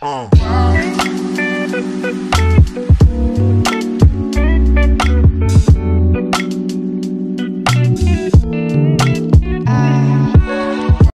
Uh.